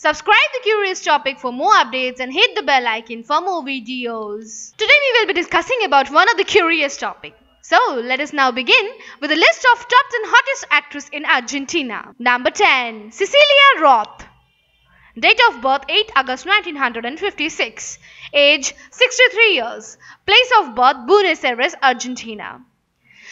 Subscribe to Curious Topic for more updates and hit the bell icon for more videos. Today we will be discussing about one of the curious topic. So let us now begin with a list of top 10 hottest actress in Argentina. Number 10 Cecilia Roth. Date of birth 8 August 1956. Age 63 years. Place of birth Buenos Aires, Argentina.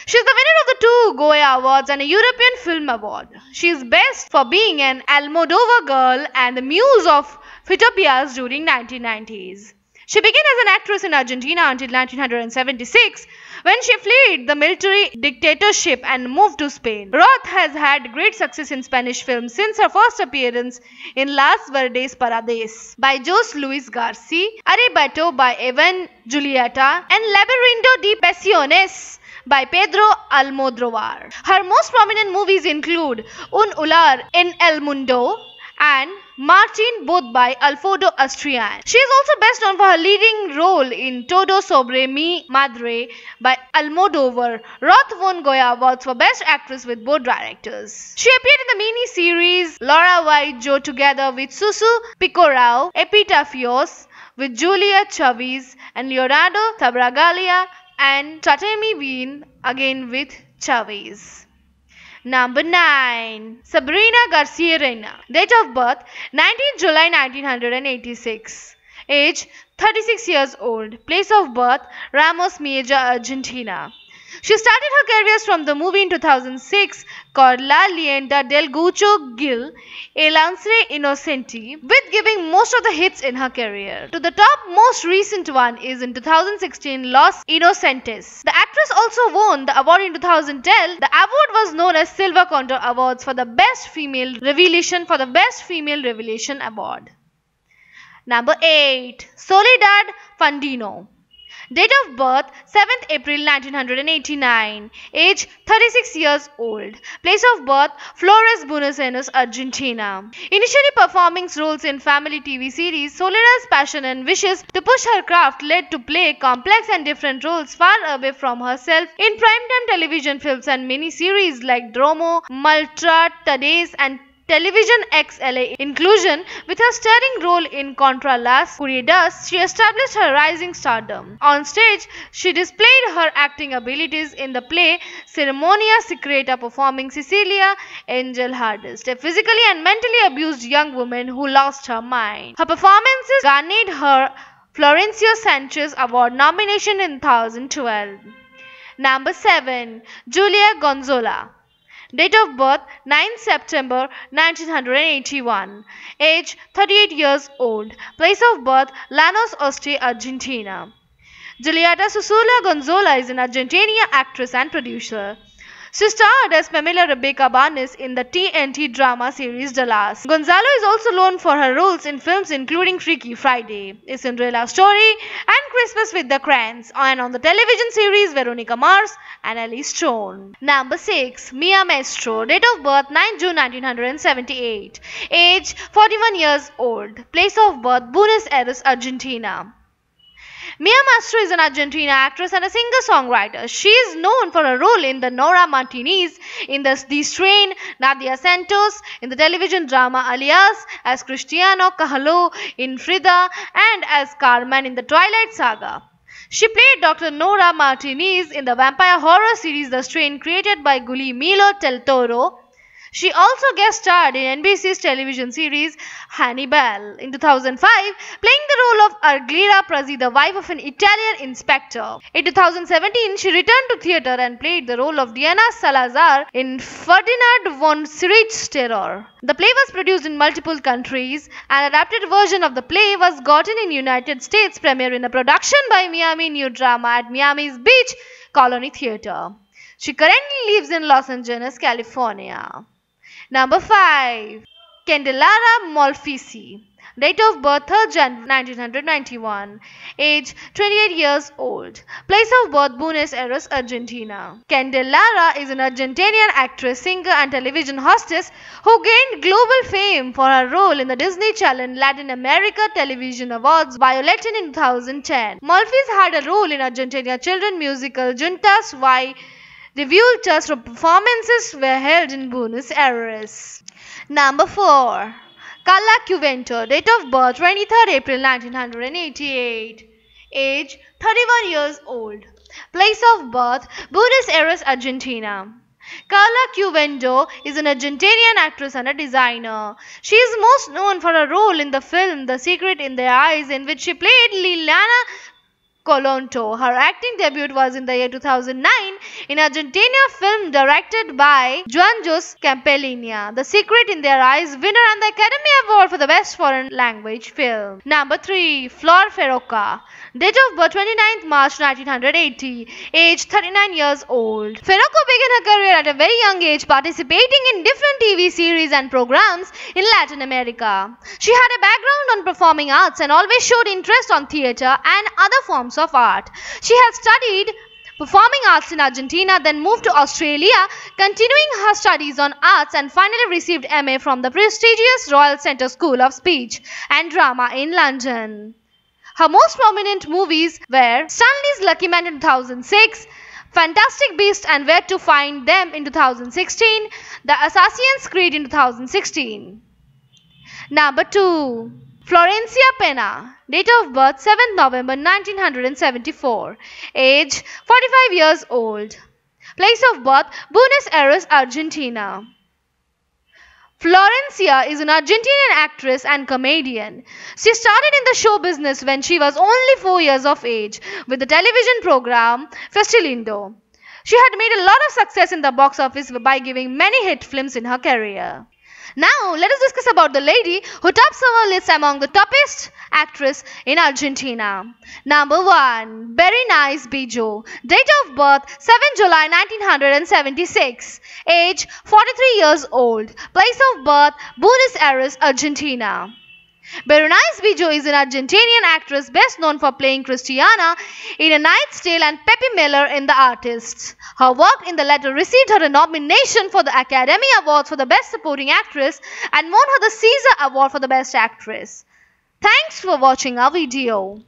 She is the winner of the two Goya Awards and a European Film Award. She is best for being an Almodovar girl and the muse of Fito Páez during 1990s. She began as an actress in Argentina until 1976 when she fled the military dictatorship and moved to Spain. Roth has had great success in Spanish films since her first appearance in Las Verdes Praderas by Jose Luis Garcia, Arrebato by Iván Zulueta, and Laberinto de Pasiones by Pedro Almodovar. Her most prominent movies include Un Lugar en el Mundo and Martin, both by Alfredo Aristarain. She is also best known for her leading role in Todo sobre mi Madre by Almodovar. Roth won Goya Awards for Best Actress with both directors. She appeared in the mini-series Laura y Zoe together with Susu Pecoraro, Epitafios, with Julia Chavez and Leonardo Sbaraglia and Tratame bien again with Chavez. Number 9. Sabrina Garciarena. Date of birth 19 July 1986. Age 36 years old. Place of birth Ramos Mejía, Argentina. She started her career from the movie in 2006 called La Leyenda del Gaucho Gil, El Lance Inocente, with giving most of the hits in her career. To the top most recent one is in 2016 Los Inocentes. The actress also won the award in 2010. The award was known as Silver Condor Awards for the Best Female Revelation for the Best Female Revelation Award. Number 8. Soledad Fandino. Date of birth 7th April 1989. Age 36 years old. Place of birth Flores, Buenos Aires, Argentina. Initially performing roles in family TV series, Soledad's passion and wishes to push her craft led to play complex and different roles far away from herself in primetime television films and mini-series like Dromo, Maltra, Maltratades and Television XLA inclusion with her starring role in Contra las Corridas, she established her rising stardom. On stage, she displayed her acting abilities in the play Ceremonia Secreta performing Cecilia Angel Hardest, a physically and mentally abused young woman who lost her mind. Her performances garnered her Florencio Sanchez Award nomination in 2012. Number 7. Julia Gonzalo Date of birth 9 September 1981. Age 38 years old. Place of birth Llanos Oeste, Argentina. Julieta Susula Gonzalo is an Argentinian actress and producer. She starred as Pamela Rebecca Barnes in the TNT drama series Dallas. Gonzalo is also known for her roles in films including Freaky Friday, A Cinderella Story, and Christmas with the Cranks, and on the television series Veronica Mars and Eli Stone. Number 6. Mia Maestro. Date of birth 9 June 1978. Age 41 years old. Place of birth Buenos Aires, Argentina. Mia Maestro is an Argentina actress and a singer-songwriter. She is known for her role in the Nora Martinez in the, the Strain, Nadia Santos in the television drama Alias, as Cristiano Kahlo in Frida, and as Carmen in the Twilight Saga. She played Dr. Nora Martinez in the vampire horror series The Strain created by Guillermo del Toro. She also guest starred in NBC's television series Hannibal in 2005, playing the role of Allegra Pazzi, the wife of an Italian inspector. In 2017, she returned to theatre and played the role of Diana Salazar in Ferdinand von Schirach's Terror. The play was produced in multiple countries. An adapted version of the play was gotten in United States premiere in a production by Miami New Drama at Miami's Beach Colony Theatre. She currently lives in Los Angeles, California. Number 5. Candelaria Molfese. Date of birth 3rd January 1991. Age 28 years old. Place of birth Buenos Aires, Argentina. Candelara is an Argentinian actress, singer and television hostess who gained global fame for her role in the Disney Channel Latin America Television Awards Violetta in 2010. Molfese had a role in Argentina children musical Juntas y Revueltas performances were held in Buenos Aires. Number 4. Carla Quevedo, date of birth 23rd April 1988, age 31 years old, place of birth Buenos Aires, Argentina. Carla Quevedo is an Argentinian actress and a designer. She is most known for her role in the film The Secret in Their Eyes, in which she played Liliana Coloto. Her acting debut was in the year 2009 in Argentina film directed by Juan Jose Campanella. The Secret in Their Eyes winner and the Academy Award for the Best Foreign Language Film. Number 3. Flor Ferroca. Date of birth 29th March 1980. Age 39 years old. Ferroca began her career at a very young age participating in different TV series and programs in Latin America. She had a background on performing arts and always showed interest on theatre and other forms of art. She has studied performing arts in Argentina, then moved to Australia, continuing her studies on arts and finally received MA from the prestigious Royal Centre School of Speech and Drama in London. Her most prominent movies were Stanley's Lucky Man in 2006, Fantastic Beasts and Where to Find Them in 2016, The Assassin's Creed in 2016. Number 2. Florencia Pena, date of birth 7th November 1974, age 45 years old, place of birth Buenos Aires, Argentina. Florencia is an Argentinian actress and comedian. She started in the show business when she was only 4 years of age with the television program Festilindo. She had made a lot of success in the box office by giving many hit films in her career. Now, let us discuss about the lady who tops our list among the toppest actress in Argentina. Number 1. Berenice Bejo. Date of birth 7 July 1976. Age 43 years old. Place of birth Buenos Aires, Argentina. Berenice Bejo is an Argentinian actress best known for playing Christiana in A Knight's Tale and Peppy Miller in The Artists. Her work in the latter received her a nomination for the Academy Awards for the Best Supporting Actress and won her the Caesar Award for the Best Actress. Thanks for watching our video.